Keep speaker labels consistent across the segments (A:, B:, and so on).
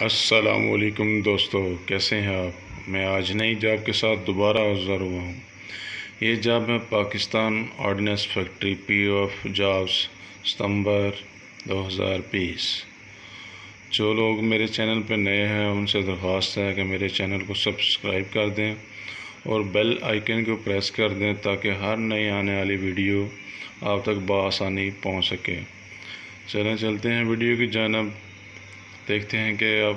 A: السلام علیکم دوستو، کیسے ہیں آپ؟ میں آج نئی جاب کے ساتھ دوبارہ حضر ہوا ہوں۔ یہ جاب ہے Pakistan ordnance factory P F jobs ستمبر دو ہزار بیس۔ جو لوگ میرے چینل پہ نئے ہیں، ان سے درخواست ہے کہ میرے چینل کو سبسکرائب کر دیں اور بیل آئیکن کو پریس کر دیں تاکہ ہر نئی آنے والی ویڈیو آپ تک بآسانی پہنچ سکے۔ چلیں، چلتے ہیں ویڈیو کی جانب۔ دیکھتے ہیں کہ اب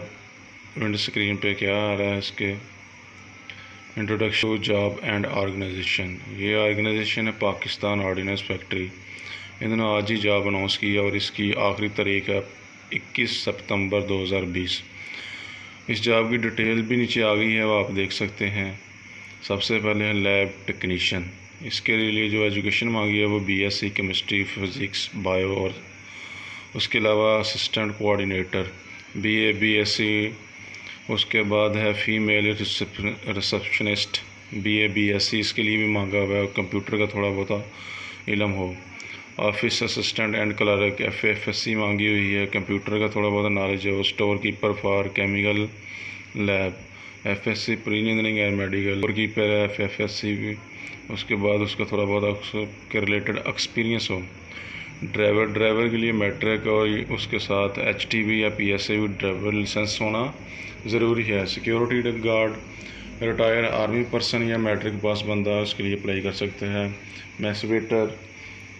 A: ونڈ اسکرین پہ کیا آ رہا ہے اس کے انٹروڈکشن جاب اینڈ آرگنائزیشن یہ آرگنائزیشن ہے پاکستان آرڈیننس فیکٹری انہوں نے آج ہی جاب اناؤنس کی اور اس کی آخری تاریخ ہے اکیس ستمبر دو ہزار بیس. اس جاب کی ڈیٹیل بھی نیچے آ گئی ہے، وہ آپ دیکھ سکتے ہیں. سب سے پہلے ہے لیب ٹیکنیشین اس کے لیے جو ایجوکیشن مانگی ہے، وہ B S C chemistry physics bio اور اس کے علاوہ assistant coordinator B A, B S C, اس کے بعد ہے female receptionist B A, B S C, اس کے لیے بھی مانگا ہوا ہے کمپیوٹر کا تھوڑا بہت علم ہو۔ Office assistant and clerk, F F S C مانگی ہوئی ہے، کمپیوٹر کا تھوڑا بہت knowledge who store keeper for chemical lab, F S C pre engineering and medical. Store keeper ہے، ایف ایف ایس سی بھی اس کے بعد اس کا تھوڑا بہت کے ریلیٹڈ ایکسپیرینس ہو۔ ڈرائیور ڈرائیور کے لیے میٹرک اور اس کے ساتھ ایچ ٹی وی یا پی ایس اے بھی ڈرائیور لائسنس ہونا ضروری ہے۔ Security guard, retire army person یا میٹرک پاس بندہ اس کے لیے اپلائی کر سکتے ہیں میسویٹر،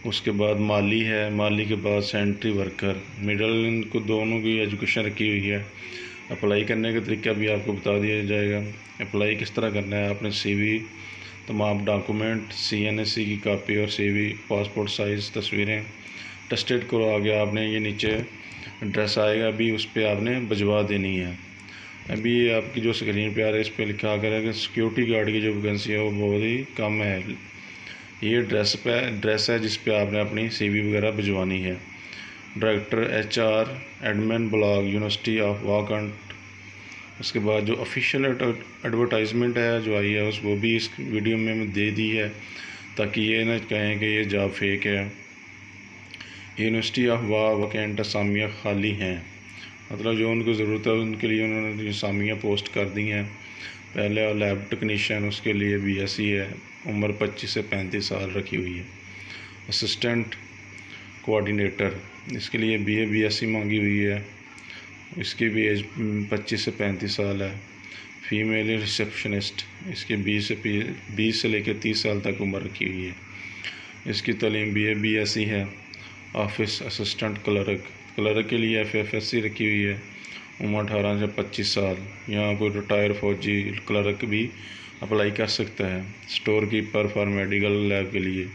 A: اس کے بعد مالی ہے۔ مالی کے بعد سینٹری ورکر۔ مڈل ان کو دونوں کی ایجوکیشن رکھی ہوئی ہے۔ اپلائی کرنے کا طریقہ بھی آپ کو بتا دیا جائے گا۔ اپلائی کس طرح کرنا ہے؟ آپ نے سی وی تمام document C N S C کی کاپی اور سی وی پاسپورٹ سائز، تصویریں ٹسٹیڈ کرو۔ آگے آپ نے یہ نیچے ڈریس آئے گا، ابھی اس پہ آپ نے بھجوا دینی ہے۔ ابھی آپ کی جو اسکرین پہ آ رہا ہے، اس پہ لکھا کر ہے کہ سیکیورٹی گارڈ کی جو ویکنسی ہے، وہ بہت ہی کم ہے۔ یہ ڈریس پہ ڈریس ہے جس پہ آپ نے اپنی سی وی وغیرہ بھجوانی ہے۔ Director H R admin block university of واکنٹ اس کے بعد جو آفیشیل ایڈورٹائزمنٹ ہے جو آئی ہے، اس وہ بھی اس ویڈیو میں دے دی ہے تاکہ یہ نہ کہیں کہ یہ جاب فیک ہے۔ یونیورسٹی آف وا وکینٹ اسامیہ خالی ہیں۔ مطلب جو ان کو ضرورت ہے، ان کے لیے انہوں نے اسامیہ پوسٹ کر دی ہیں۔ پہلے لیب ٹیکنیشین اس کے لیے بی ایس سی ہے۔ عمر پچیس سے پینتیس سال رکھی ہوئی ہے۔ اسسٹنٹ کوآڈینیٹر اس کے لیے B A B S C مانگی ہوئی ہے۔ اس کی بھی ایج پچیس سے پینتیس سال ہے۔ فیمیل ریسیپشنسٹ اس کی بیس سے بیس سے لے کے تیس سال تک عمر رکھی ہوئی ہے۔ اس کی تعلیم B A, B S C ہے۔ آفس اسسٹنٹ کلرک کلرک کے لیے ایف ایف ایس سی رکھی ہوئی ہے۔ عمر اٹھارہ سے پچیس سال۔ یہاں کوئی ریٹائر فوجی کلرک بھی اپلائی کر سکتا ہے۔ Store keeper for medical lab کے لیے۔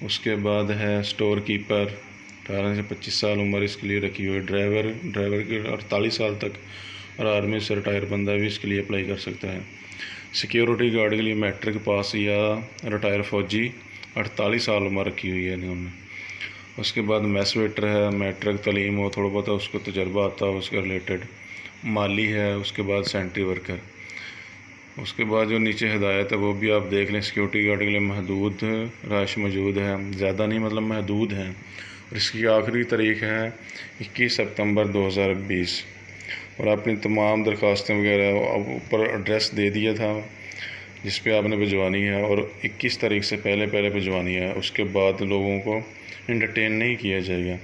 A: اس کے بعد ہے اسٹور کیپر اٹھارہ سے پچیس سال عمر اس کے لیے رکھی ہوئی ہے ڈرائیور ڈرائیور کے اڑتالیس سال تک اور آرمی سے ریٹائر بندہ بھی اس کے لیے اپلائی کر سکتا ہے۔ سیکیورٹی گارڈ کے لیے میٹرک پاس یا ریٹائر فوجی اڑتالیس سال عمر رکھی ہوئی ہے یعنی انہوں نے۔ اس کے بعد میس ویٹر ہے، میٹرک تعلیم ہو، تھوڑا بہت اس کو تجربہ آتا ہو اس کے ریلیٹڈ مالی ہے، اس کے بعد سینٹری ورکر۔ اس کے بعد جو نیچے ہدایت ہے وہ بھی آپ دیکھ لیں، سیکیورٹی گارڈ کے لیے محدود رائش موجود ہے، زیادہ نہیں مطلب محدود ہیں۔ اور اس کی آخری تاریخ ہے اکیس سپتمبر دو ہزار بیس۔ اور آپ نے تمام درخواستیں وغیرہ اوپر ایڈریس دے دیا تھا، جس پہ آپ نے بھجوانی ہے اور اکیس تاریخ سے پہلے پہلے بھجوانی ہے، اس کے بعد لوگوں کو انٹرٹین نہیں کیا جائے گا۔